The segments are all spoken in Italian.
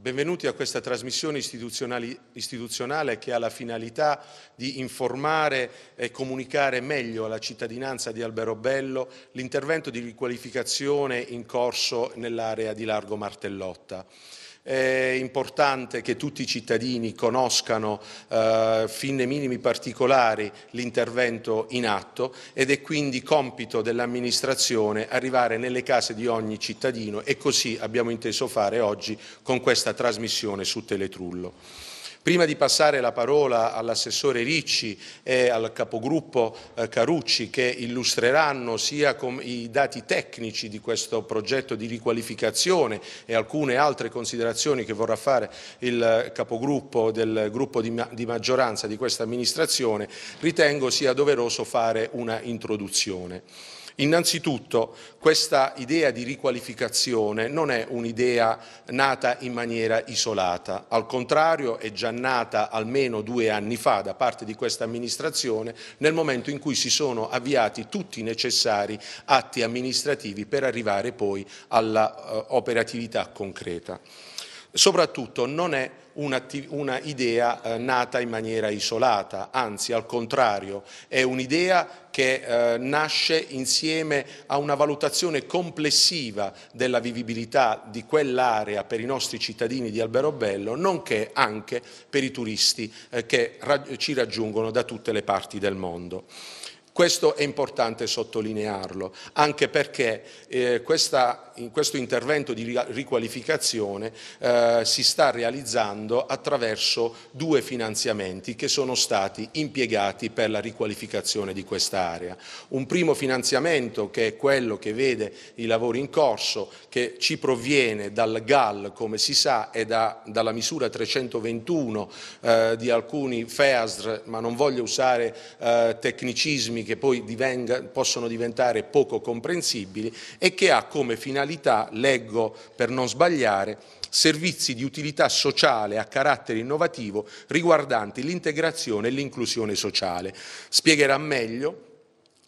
Benvenuti a questa trasmissione istituzionale che ha la finalità di informare e comunicare meglio alla cittadinanza di Alberobello l'intervento di riqualificazione in corso nell'area di Largo Martellotta. È importante che tutti i cittadini conoscano eh, fin nei minimi particolari l'intervento in atto ed è quindi compito dell'amministrazione arrivare nelle case di ogni cittadino e così abbiamo inteso fare oggi con questa trasmissione su Teletrullo. Prima di passare la parola all'assessore Ricci e al capogruppo eh, Carucci che illustreranno sia i dati tecnici di questo progetto di riqualificazione e alcune altre considerazioni che vorrà fare il capogruppo del gruppo di, di maggioranza di questa amministrazione, ritengo sia doveroso fare una introduzione. Innanzitutto questa idea di riqualificazione non è un'idea nata in maniera isolata, al contrario è già nata almeno due anni fa da parte di questa amministrazione nel momento in cui si sono avviati tutti i necessari atti amministrativi per arrivare poi all'operatività uh, concreta. Soprattutto non è una idea eh, nata in maniera isolata, anzi al contrario è un'idea che eh, nasce insieme a una valutazione complessiva della vivibilità di quell'area per i nostri cittadini di Alberobello, nonché anche per i turisti eh, che ci raggiungono da tutte le parti del mondo. Questo è importante sottolinearlo, anche perché eh, questa, in questo intervento di riqualificazione eh, si sta realizzando attraverso due finanziamenti che sono stati impiegati per la riqualificazione di quest'area. Un primo finanziamento che è quello che vede i lavori in corso, che ci proviene dal GAL, come si sa, e da, dalla misura 321 eh, di alcuni FEASR, ma non voglio usare eh, tecnicismi che poi divenga, possono diventare poco comprensibili e che ha come finalità, leggo per non sbagliare, servizi di utilità sociale a carattere innovativo riguardanti l'integrazione e l'inclusione sociale. Spiegherà meglio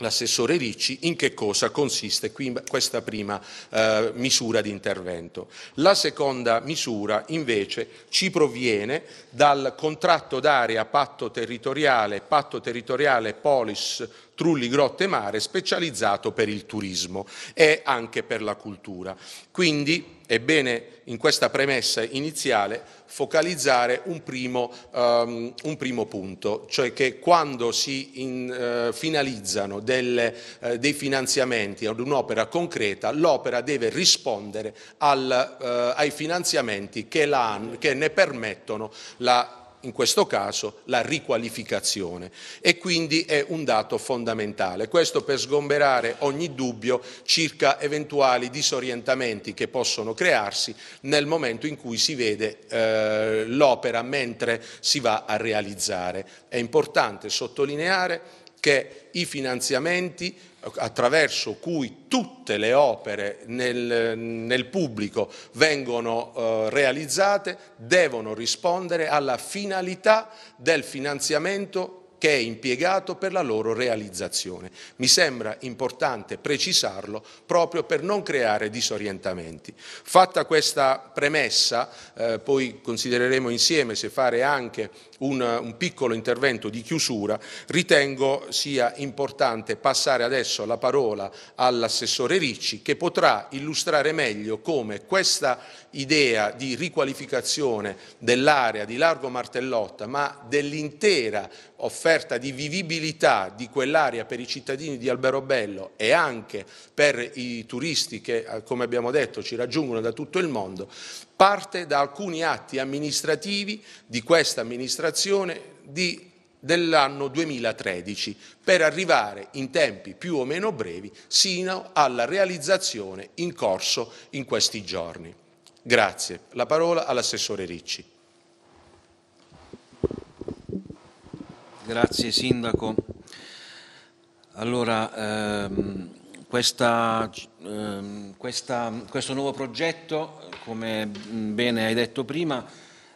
l'assessore Ricci in che cosa consiste questa prima eh, misura di intervento. La seconda misura invece ci proviene dal contratto d'area patto territoriale, patto territoriale Polis Trulli Grotte Mare specializzato per il turismo e anche per la cultura. Quindi è bene in questa premessa iniziale focalizzare un primo, um, un primo punto, cioè che quando si in, uh, finalizzano delle, uh, dei finanziamenti ad un'opera concreta, l'opera deve rispondere al, uh, ai finanziamenti che, che ne permettono la in questo caso la riqualificazione e quindi è un dato fondamentale. Questo per sgomberare ogni dubbio circa eventuali disorientamenti che possono crearsi nel momento in cui si vede eh, l'opera mentre si va a realizzare. È importante sottolineare che i finanziamenti attraverso cui tutte le opere nel, nel pubblico vengono eh, realizzate devono rispondere alla finalità del finanziamento che è impiegato per la loro realizzazione. Mi sembra importante precisarlo proprio per non creare disorientamenti. Fatta questa premessa, eh, poi considereremo insieme se fare anche un, un, piccolo intervento di chiusura, ritengo sia importante passare adesso la parola all'assessore Ricci che potrà illustrare meglio come questa idea di riqualificazione dell'area di Largo Martellotta, ma dell'intera offerta di vivibilità di quell'area per i cittadini di Alberobello e anche per i turisti che, eh, come abbiamo detto, ci raggiungono da tutto il mondo, parte da alcuni atti amministrativi di questa amministrazione di dell'anno 2013 per arrivare in tempi più o meno brevi sino alla realizzazione in corso in questi giorni. Grazie. La parola all'assessore Ricci. Grazie Sindaco. Allora, ehm, questa, ehm, questa, questo nuovo progetto, come bene hai detto prima,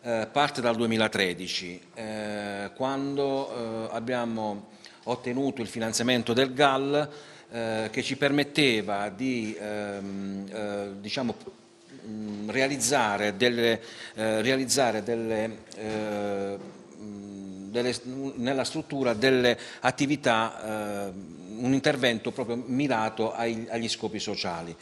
eh, parte dal 2013, eh, quando eh, abbiamo ottenuto il finanziamento del GAL eh, che ci permetteva di ehm, eh, diciamo, mh, realizzare, delle, realizzare delle, delle, nella struttura delle attività, eh, un intervento proprio mirato ai, agli scopi sociali.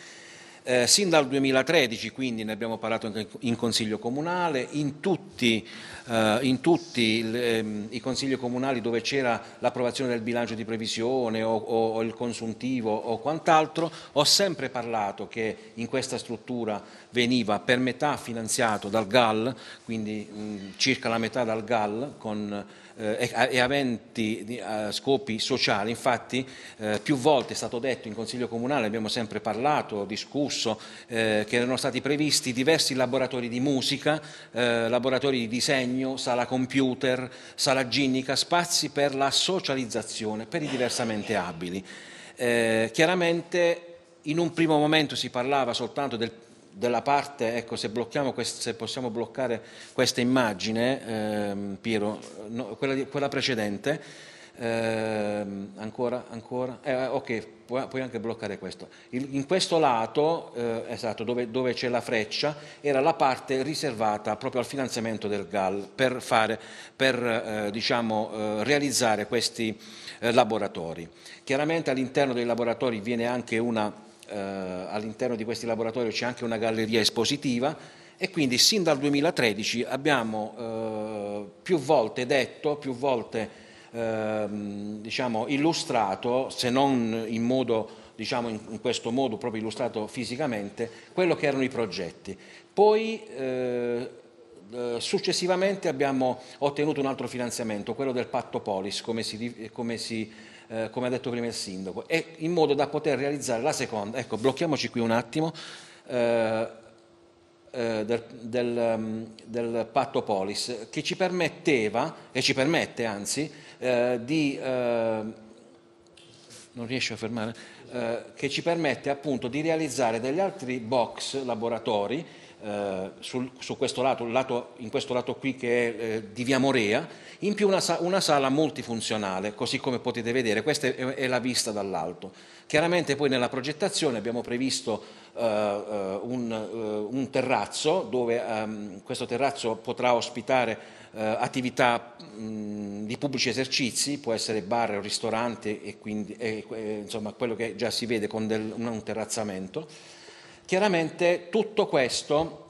Eh, sin dal 2013 quindi ne abbiamo parlato anche in Consiglio Comunale, in tutti, eh, in tutti ehm, i Consigli Comunali dove c'era l'approvazione del bilancio di previsione o, o, o il consuntivo o quant'altro, ho sempre parlato che in questa struttura veniva per metà finanziato dal GAL, quindi mh, circa la metà dal GAL con e, aventi scopi sociali. Infatti eh, più volte è stato detto in Consiglio Comunale, abbiamo sempre parlato, discusso, eh, che erano stati previsti diversi laboratori di musica, eh, laboratori di disegno, sala computer, sala ginnica, spazi per la socializzazione per i diversamente abili. Eh, chiaramente in un primo momento si parlava soltanto del della parte, ecco se, quest, se possiamo bloccare questa immagine, ehm, Piero, no, quella, di, quella, precedente, ehm, ancora, ancora, eh, ok, puoi, puoi, anche bloccare questo. Il, in questo lato, eh, esatto, dove, dove, c'è la freccia, era la parte riservata proprio al finanziamento del GAL per, fare, per eh, diciamo, eh, realizzare questi eh, laboratori. Chiaramente all'interno dei laboratori viene anche una eh, all'interno di questi laboratori c'è anche una galleria espositiva e quindi sin dal 2013 abbiamo eh, più volte detto, più volte eh, diciamo, illustrato, se non in, modo, diciamo, in, in, questo modo proprio illustrato fisicamente, quello che erano i progetti. Poi eh, eh, successivamente abbiamo ottenuto un altro finanziamento, quello del patto Polis, come si, come si eh, come ha detto prima il sindaco, e in modo da poter realizzare la seconda, ecco blocchiamoci qui un attimo, eh, eh, del, del, um, del, patto Polis, che ci permetteva, e ci permette anzi, eh, di... Eh, non riesce a fermare? che ci permette appunto di realizzare degli altri box laboratori eh, sul, su questo lato, lato, in questo lato qui che è eh, di Via Morea, in più una, una, sala multifunzionale, così come potete vedere, questa è, è la vista dall'alto. Chiaramente poi nella progettazione abbiamo previsto uh, uh, un, uh, un, terrazzo dove um, questo terrazzo potrà ospitare attività mh, di pubblici esercizi, può essere bar o ristorante e quindi e, insomma quello che già si vede con del, un, un terrazzamento. Chiaramente tutto questo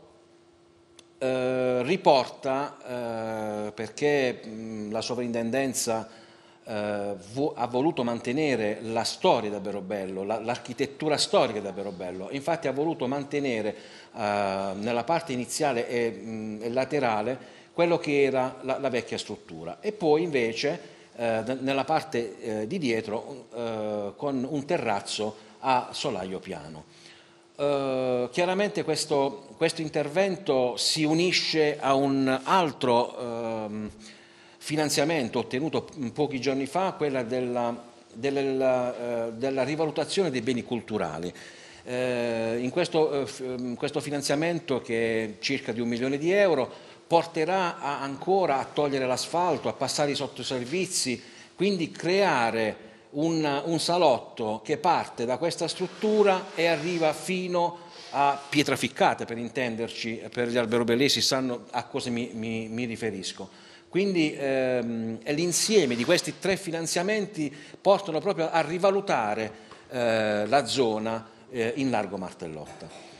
eh, riporta, eh, perché mh, la sovrintendenza eh, vo ha voluto mantenere la storia da Berobello, l'architettura la, storica da Berobello, infatti ha voluto mantenere eh, nella parte iniziale e, mh, e, laterale quello che era la, la vecchia struttura e poi invece eh, nella parte eh, di dietro con un terrazzo a solaio piano. Uh, chiaramente questo, questo, intervento si unisce a un altro uh, finanziamento ottenuto pochi giorni fa, quella della, della, uh, della rivalutazione dei beni culturali. Eh, in questo, in questo, finanziamento, che è circa di un milione di euro, porterà a ancora a togliere l'asfalto, a passare i sottoservizi, quindi creare un, un salotto che parte da questa struttura e arriva fino a Pietraficcate, per intenderci, per gli alberobellesi sanno a cosa mi, mi, mi riferisco. Quindi ehm, l'insieme di questi tre finanziamenti portano proprio a rivalutare eh, la zona eh, in largo Martellotta.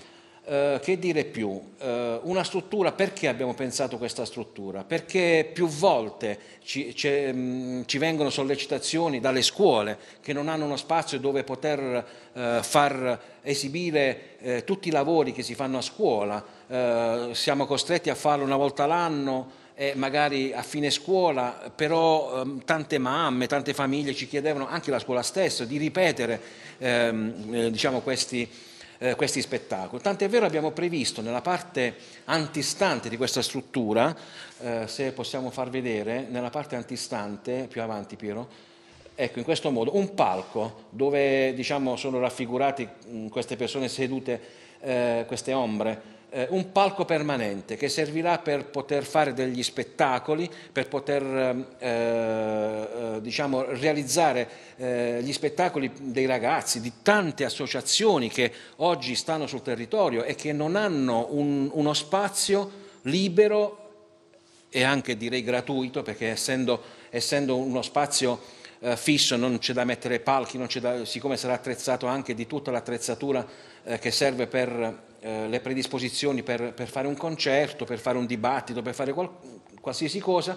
Eh, che dire più? Eh, una struttura, perché abbiamo pensato questa struttura? Perché più volte ci, mh, mm, ci, vengono sollecitazioni dalle scuole che non hanno uno spazio dove poter eh, far esibire eh, tutti i lavori che si fanno a scuola, eh, siamo costretti a farlo una volta l'anno e magari a fine scuola, però ehm, tante mamme, tante famiglie ci chiedevano, anche la scuola stessa, di ripetere ehm, diciamo questi eh, questi spettacoli. Tant'è vero abbiamo previsto nella parte antistante di questa struttura, eh, se possiamo far vedere, nella parte antistante, più avanti Piero, ecco in questo modo, un palco dove diciamo, sono raffigurate queste persone sedute, eh, queste ombre, un palco permanente che servirà per poter fare degli spettacoli, per poter eh, eh, diciamo, realizzare eh, gli spettacoli dei ragazzi, di tante associazioni che oggi stanno sul territorio e che non hanno un, uno spazio libero e anche direi gratuito, perché essendo, essendo uno spazio eh, fisso non c'è da mettere palchi, da, siccome sarà attrezzato anche di tutta l'attrezzatura eh, che serve per eh, le predisposizioni per, per, fare un concerto, per fare un dibattito, per fare qual, qualsiasi cosa.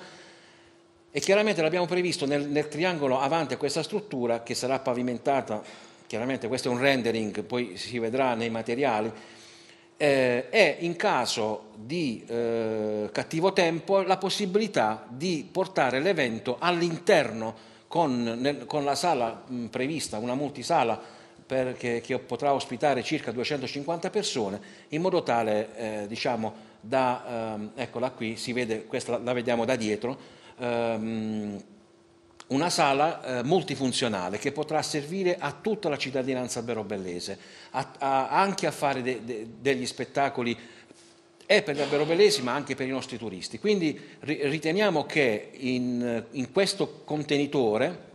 E chiaramente l'abbiamo previsto nel, nel triangolo avanti a questa struttura che sarà pavimentata, chiaramente questo è un rendering, poi si vedrà nei materiali, eh, è in caso di eh, cattivo tempo la possibilità di portare l'evento all'interno con, con, la sala mh, prevista, una multisala perché, che potrà ospitare circa 250 persone, in modo tale, eh, diciamo, da, ehm, eccola qui, si vede, questa la vediamo da dietro, ehm, una sala eh, multifunzionale che potrà servire a tutta la cittadinanza alberobellese, a, a, anche a fare de, de, degli spettacoli e per gli alberobellesi ma anche per i nostri turisti. Quindi riteniamo che in, in questo contenitore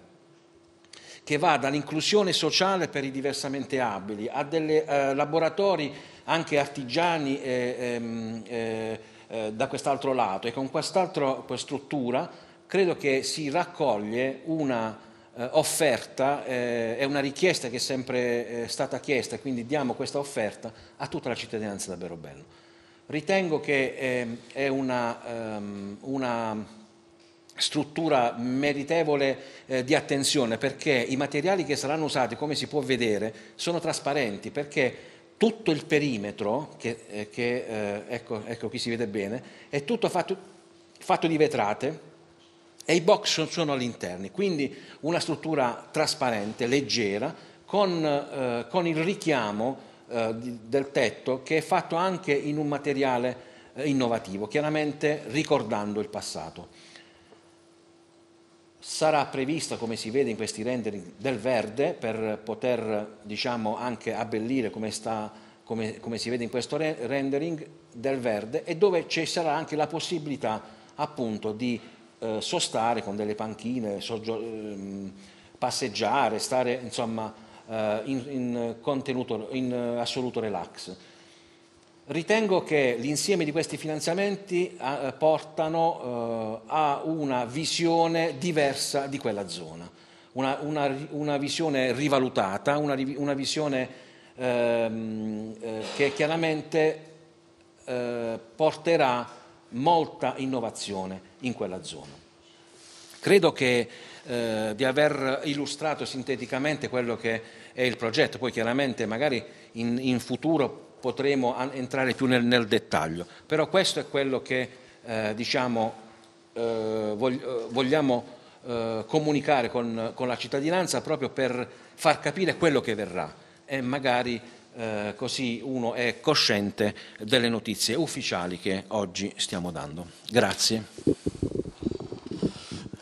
che va dall'inclusione sociale per i diversamente abili a dei eh, laboratori anche artigiani eh, ehm, eh, eh, da quest'altro lato e con quest'altra struttura credo che si raccoglie una eh, offerta eh, una richiesta che è sempre stata chiesta, quindi diamo questa offerta a tutta la cittadinanza davvero bello. Ritengo che ehm, è una, um, una struttura meritevole eh, di attenzione perché i materiali che saranno usati, come si può vedere, sono trasparenti perché tutto il perimetro, che, eh, che eh, ecco, ecco, qui si vede bene, è tutto fatto, fatto di vetrate e i box sono all'interno, quindi una struttura trasparente, leggera, con, eh, con il richiamo eh, di, del tetto che è fatto anche in un materiale eh, innovativo, chiaramente ricordando il passato. Sarà prevista, come si vede in questi rendering, del verde per poter diciamo, anche abbellire come, sta, come, come si vede in questo rendering del verde e dove ci sarà anche la possibilità appunto di eh, sostare con delle panchine, soggio, eh, passeggiare, stare insomma eh, in, in, contenuto, in assoluto relax. Ritengo che l'insieme di questi finanziamenti eh, portano eh, a una visione diversa di quella zona, una, una, una visione rivalutata, una, una visione ehm, eh, che chiaramente eh, porterà molta innovazione in quella zona. Credo che eh, di aver illustrato sinteticamente quello che è il progetto, poi chiaramente magari in, in futuro potremo entrare più nel, nel, dettaglio, però questo è quello che eh, diciamo, eh, vogliamo eh, comunicare con, con, la cittadinanza proprio per far capire quello che verrà e magari eh, così uno è cosciente delle notizie ufficiali che oggi stiamo dando. Grazie.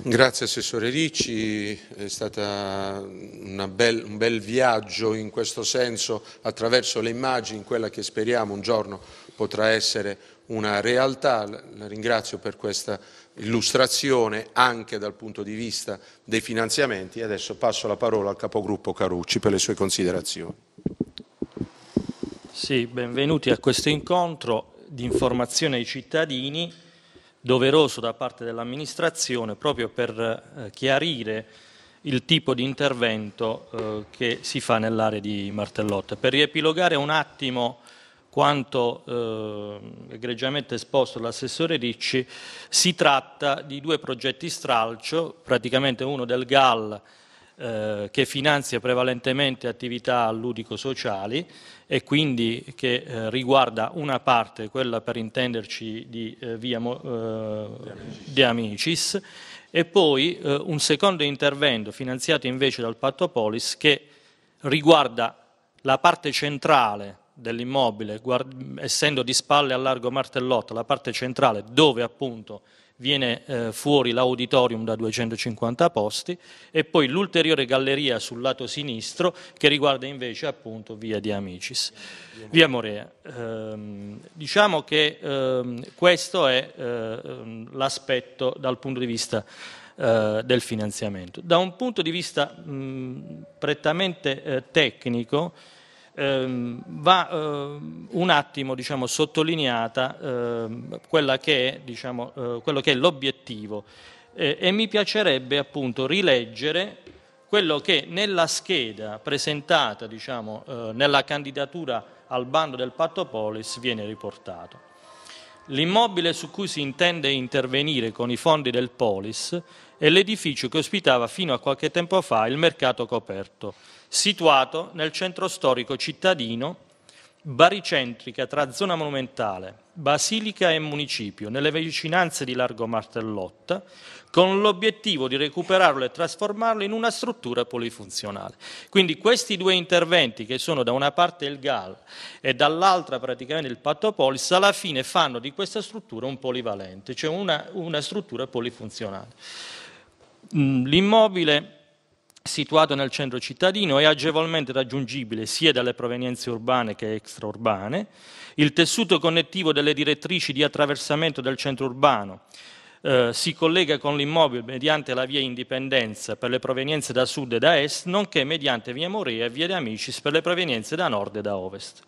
Grazie Assessore Ricci, è stato bel, un bel viaggio in questo senso attraverso le immagini, quella che speriamo un giorno potrà essere una realtà. La ringrazio per questa illustrazione anche dal punto di vista dei finanziamenti. Adesso passo la parola al capogruppo Carucci per le sue considerazioni. Sì, benvenuti a questo incontro di informazione ai cittadini doveroso da parte dell'amministrazione proprio per eh, chiarire il tipo di intervento eh, che si fa nell'area di Martellotta. Per riepilogare un attimo quanto eh, egregiamente esposto dall'assessore Ricci, si tratta di due progetti stralcio, praticamente uno del GAL eh, che finanzia prevalentemente attività ludico-sociali e quindi che eh, riguarda una parte, quella per intenderci di eh, via eh, De Amicis, e poi eh, un secondo intervento finanziato invece dal Patto Polis che riguarda la parte centrale dell'immobile, essendo di spalle al largo Martellotto, la parte centrale dove appunto viene eh, fuori l'auditorium da 250 posti e poi l'ulteriore galleria sul lato sinistro che riguarda invece appunto via di Amicis, via Morea. Ehm, diciamo che ehm, questo è eh, l'aspetto dal punto di vista eh, del finanziamento. Da un punto di vista mh, prettamente eh, tecnico, ehm, va eh, un attimo diciamo, sottolineata ehm, che è, diciamo, eh, quello che è l'obiettivo eh, e mi piacerebbe appunto rileggere quello che nella scheda presentata diciamo, eh, nella candidatura al bando del Patto Polis viene riportato. L'immobile su cui si intende intervenire con i fondi del Polis è l'edificio che ospitava fino a qualche tempo fa il mercato coperto, situato nel centro storico cittadino, baricentrica tra zona monumentale, basilica e municipio, nelle vicinanze di Largo Martellotta, con l'obiettivo di recuperarlo e trasformarlo in una struttura polifunzionale. Quindi questi due interventi, che sono da una parte il GAL e dall'altra praticamente il Patto Polis, alla fine fanno di questa struttura un polivalente, cioè una, una struttura polifunzionale. Mm, l'immobile situato nel centro cittadino, è agevolmente raggiungibile sia dalle provenienze urbane che extraurbane. Il tessuto connettivo delle direttrici di attraversamento del centro urbano eh, si collega con l'immobile mediante la via Indipendenza per le provenienze da sud e da est, nonché mediante via Morea e via De Amicis per le provenienze da nord e da ovest.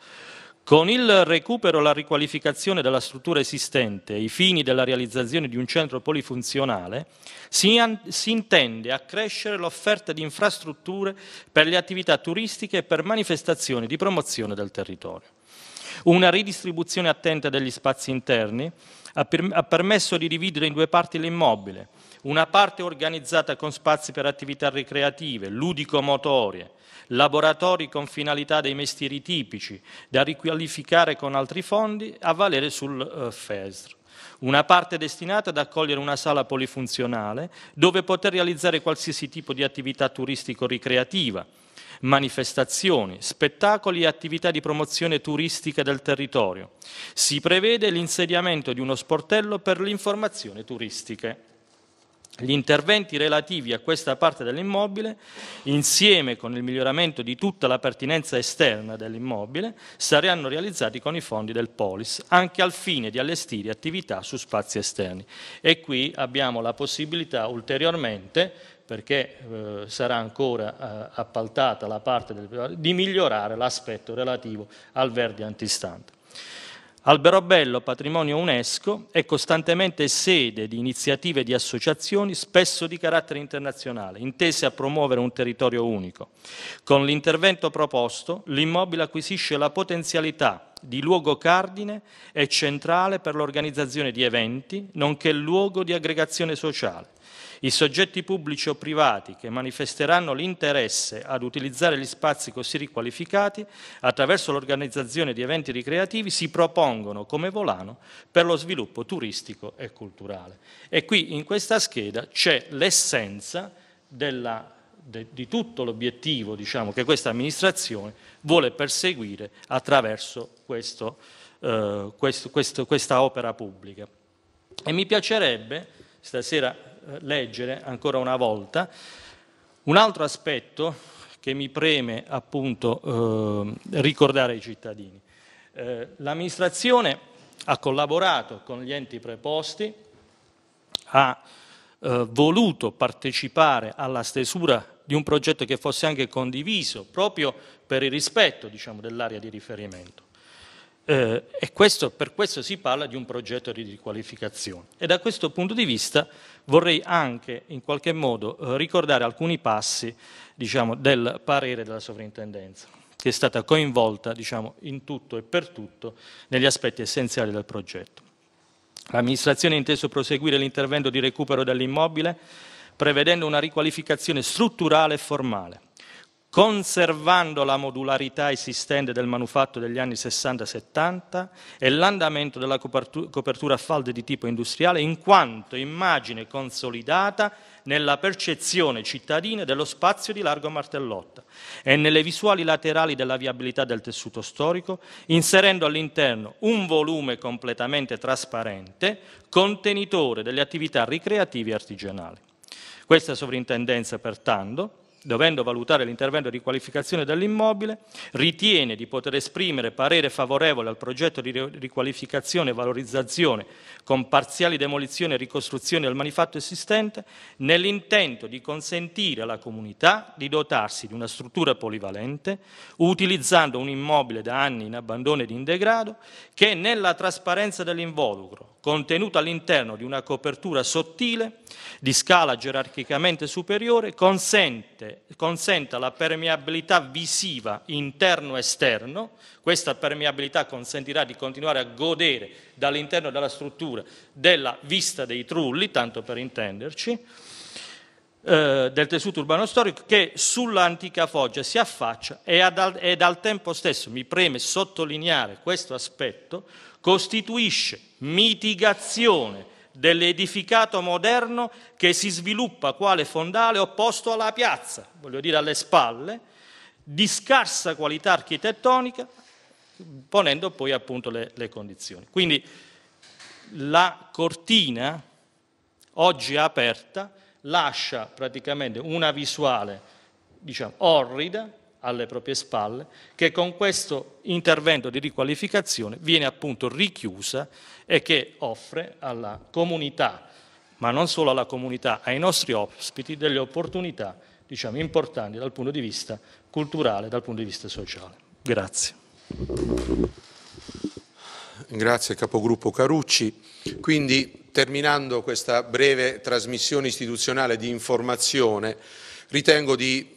Con il recupero e la riqualificazione della struttura esistente ai fini della realizzazione di un centro polifunzionale, si, si, intende accrescere l'offerta di infrastrutture per le attività turistiche e per manifestazioni di promozione del territorio. Una ridistribuzione attenta degli spazi interni ha, per, ha permesso di dividere in due parti l'immobile, una parte organizzata con spazi per attività ricreative, ludico-motorie, laboratori con finalità dei mestieri tipici, da riqualificare con altri fondi a valere sul uh, FESR. Una parte destinata ad accogliere una sala polifunzionale dove poter realizzare qualsiasi tipo di attività turistico-ricreativa, manifestazioni, spettacoli e attività di promozione turistica del territorio. Si prevede l'insediamento di uno sportello per le informazioni turistiche. Gli interventi relativi a questa parte dell'immobile, insieme con il miglioramento di tutta la pertinenza esterna dell'immobile, saranno realizzati con i fondi del Polis, anche al fine di allestire attività su spazi esterni. E qui abbiamo la possibilità ulteriormente, perché eh, sarà ancora eh, appaltata la parte del, di migliorare l'aspetto relativo al verde antistante. Alberobello, patrimonio UNESCO, è costantemente sede di iniziative e di associazioni, spesso di carattere internazionale, intese a promuovere un territorio unico. Con l'intervento proposto, l'immobile acquisisce la potenzialità di luogo cardine e centrale per l'organizzazione di eventi, nonché luogo di aggregazione sociale, i soggetti pubblici o privati che manifesteranno l'interesse ad utilizzare gli spazi così riqualificati attraverso l'organizzazione di eventi ricreativi si propongono come volano per lo sviluppo turistico e culturale. E qui in questa scheda c'è l'essenza della di tutto l'obiettivo diciamo, che questa amministrazione vuole perseguire attraverso questo, eh, questo, questo, questa opera pubblica. E mi piacerebbe stasera eh, leggere ancora una volta un altro aspetto che mi preme appunto eh, ricordare ai cittadini. Eh, l'amministrazione ha collaborato con gli enti preposti, ha eh, voluto partecipare alla stesura di un progetto che fosse anche condiviso proprio per il rispetto diciamo, dell'area di riferimento. Eh, e questo, per questo si parla di un progetto di riqualificazione. E da questo punto di vista vorrei anche in qualche modo eh, ricordare alcuni passi diciamo, del parere della sovrintendenza, che è stata coinvolta diciamo, in tutto e per tutto negli aspetti essenziali del progetto. L'amministrazione ha inteso proseguire l'intervento di recupero dell'immobile prevedendo una riqualificazione strutturale e formale conservando la modularità esistente del manufatto degli anni 60-70 e l'andamento della copertura a falde di tipo industriale in quanto immagine consolidata nella percezione cittadina dello spazio di largo Martellotta e nelle visuali laterali della viabilità del tessuto storico, inserendo all'interno un volume completamente trasparente, contenitore delle attività ricreative e artigianali. Questa sovrintendenza, pertanto, dovendo valutare l'intervento di qualificazione dell'immobile, ritiene di poter esprimere parere favorevole al progetto di riqualificazione e valorizzazione con parziali demolizioni e ricostruzioni del manifatto esistente, nell'intento di consentire alla comunità di dotarsi di una struttura polivalente, utilizzando un immobile da anni in abbandono ed in degrado, che nella trasparenza dell'involucro, contenuto all'interno di una copertura sottile di scala gerarchicamente superiore, consente, consenta la permeabilità visiva interno-esterno. Questa permeabilità consentirà di continuare a godere dall'interno della struttura della vista dei trulli, tanto per intenderci, eh, del tessuto urbano storico che sull'antica foggia si affaccia e ad, ed al tempo stesso, mi preme sottolineare questo aspetto, costituisce mitigazione dell'edificato moderno che si sviluppa quale fondale opposto alla piazza, voglio dire alle spalle, di scarsa qualità architettonica, ponendo poi appunto le, le condizioni. Quindi la cortina, oggi aperta, lascia praticamente una visuale diciamo, orrida, alle proprie spalle, che con questo intervento di riqualificazione viene appunto richiusa e che offre alla comunità, ma non solo alla comunità, ai nostri ospiti delle opportunità diciamo, importanti dal punto di vista culturale, dal punto di vista sociale. Grazie. Grazie capogruppo Carucci. Quindi terminando questa breve trasmissione istituzionale di informazione, ritengo di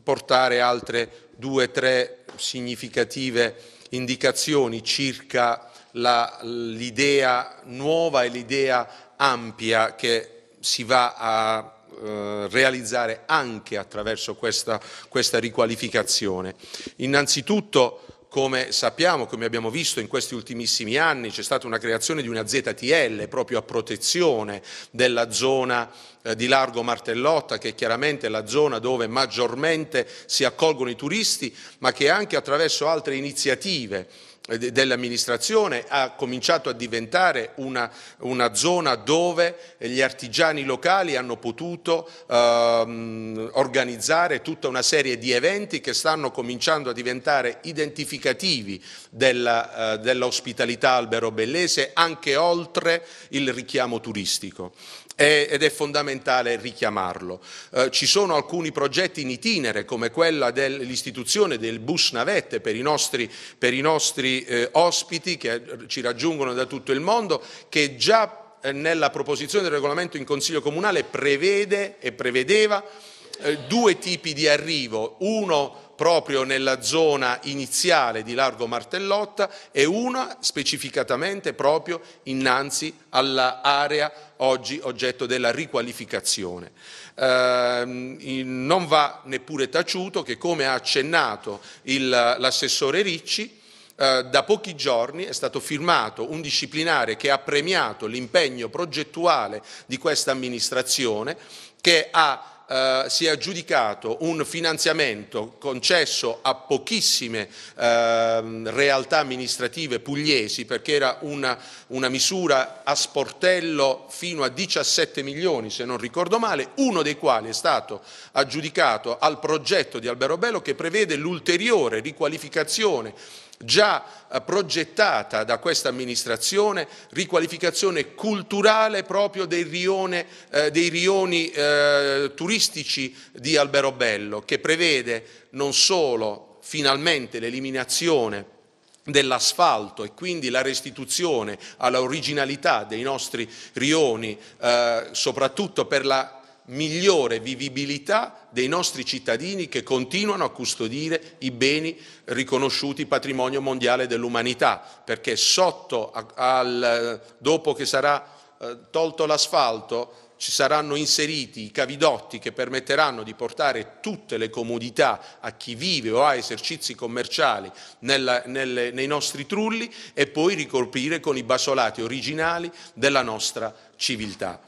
portare altre due o tre significative indicazioni circa l'idea nuova e l'idea ampia che si va a eh, realizzare anche attraverso questa, questa riqualificazione. Innanzitutto come sappiamo, come abbiamo visto in questi ultimissimi anni, c'è stata una creazione di una ZTL proprio a protezione della zona eh, di Largo Martellotta, che è chiaramente la zona dove maggiormente si accolgono i turisti, ma che anche attraverso altre iniziative dell'amministrazione ha cominciato a diventare una, una, zona dove gli artigiani locali hanno potuto ehm, organizzare tutta una serie di eventi che stanno cominciando a diventare identificativi eh, dell'ospitalità alberobellese anche oltre il richiamo turistico ed è fondamentale richiamarlo. Eh, ci sono alcuni progetti in itinere come quella dell'istituzione del bus navette per i nostri, per i nostri eh, ospiti che ci raggiungono da tutto il mondo che già eh, nella proposizione del regolamento in Consiglio Comunale prevede e prevedeva eh, due tipi di arrivo, uno proprio nella zona iniziale di Largo Martellotta e una specificatamente proprio innanzi all'area oggi oggetto della riqualificazione. Eh, non va neppure taciuto che, come ha accennato l'assessore Ricci, eh, da pochi giorni è stato firmato un disciplinare che ha premiato l'impegno progettuale di questa amministrazione che ha eh, si è aggiudicato un finanziamento concesso a pochissime eh, realtà amministrative pugliesi perché era una, una misura a sportello fino a 17 milioni se non ricordo male, uno dei quali è stato aggiudicato al progetto di Alberobello che prevede l'ulteriore riqualificazione già eh, progettata da questa amministrazione, riqualificazione culturale proprio dei, rione, eh, dei rioni eh, turistici di Alberobello, che prevede non solo finalmente l'eliminazione dell'asfalto e quindi la restituzione all'originalità dei nostri rioni, eh, soprattutto per la migliore vivibilità dei nostri cittadini che continuano a custodire i beni riconosciuti patrimonio mondiale dell'umanità, perché sotto, al, dopo che sarà eh, tolto l'asfalto, ci saranno inseriti i cavidotti che permetteranno di portare tutte le comodità a chi vive o ha esercizi commerciali nella, nelle, nei nostri trulli e poi ricoprire con i basolati originali della nostra civiltà.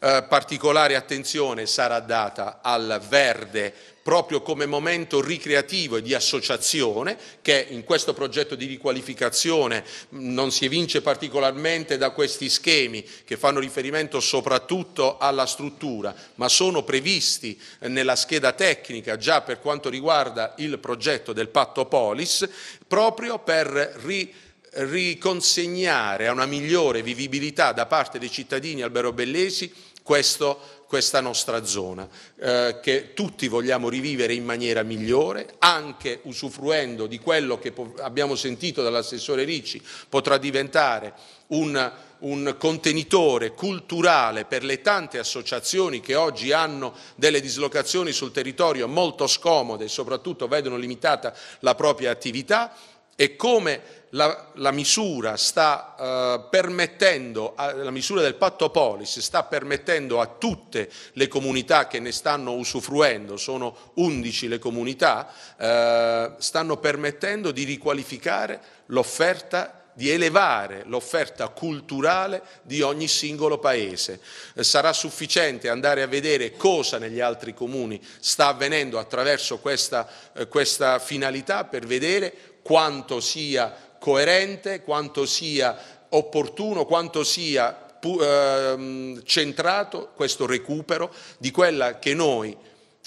Eh, particolare attenzione sarà data al verde proprio come momento ricreativo e di associazione che in questo progetto di riqualificazione non si evince particolarmente da questi schemi che fanno riferimento soprattutto alla struttura, ma sono previsti nella scheda tecnica già per quanto riguarda il progetto del patto Polis proprio per ri riconsegnare a una migliore vivibilità da parte dei cittadini alberobellesi questo, questa nostra zona, eh, che tutti vogliamo rivivere in maniera migliore, anche usufruendo di quello che abbiamo sentito dall'assessore Ricci, potrà diventare un, un contenitore culturale per le tante associazioni che oggi hanno delle dislocazioni sul territorio molto scomode e soprattutto vedono limitata la propria attività e come la, la misura sta eh, permettendo, la misura del patto polis sta permettendo a tutte le comunità che ne stanno usufruendo, sono 11 le comunità, eh, stanno permettendo di riqualificare l'offerta di elevare l'offerta culturale di ogni singolo paese. Eh, sarà sufficiente andare a vedere cosa negli altri comuni sta avvenendo attraverso questa, eh, questa finalità per vedere quanto sia coerente, quanto sia opportuno, quanto sia ehm, centrato questo recupero di quella che noi,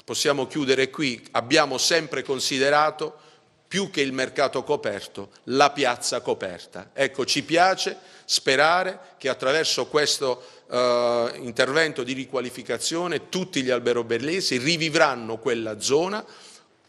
possiamo chiudere qui, abbiamo sempre considerato più che il mercato coperto, la piazza coperta. Ecco, ci piace sperare che attraverso questo eh, intervento di riqualificazione tutti gli alberobellesi rivivranno quella zona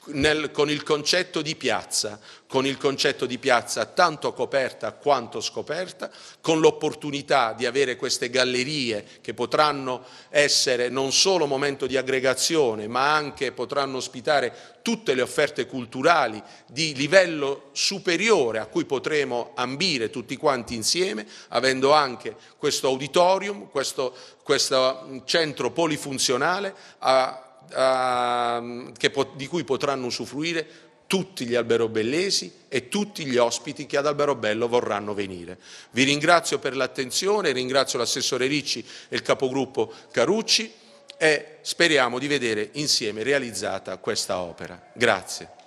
nel, con il concetto di piazza, con il concetto di piazza tanto coperta quanto scoperta, con l'opportunità di avere queste gallerie che potranno essere non solo momento di aggregazione, ma anche potranno ospitare tutte le offerte culturali di livello superiore a cui potremo ambire tutti quanti insieme, avendo anche questo auditorium, questo, questo centro polifunzionale a, uh, di cui potranno usufruire tutti gli alberobellesi e tutti gli ospiti che ad Alberobello vorranno venire. Vi ringrazio per l'attenzione, ringrazio l'assessore Ricci e il capogruppo Carucci e speriamo di vedere insieme realizzata questa opera. Grazie.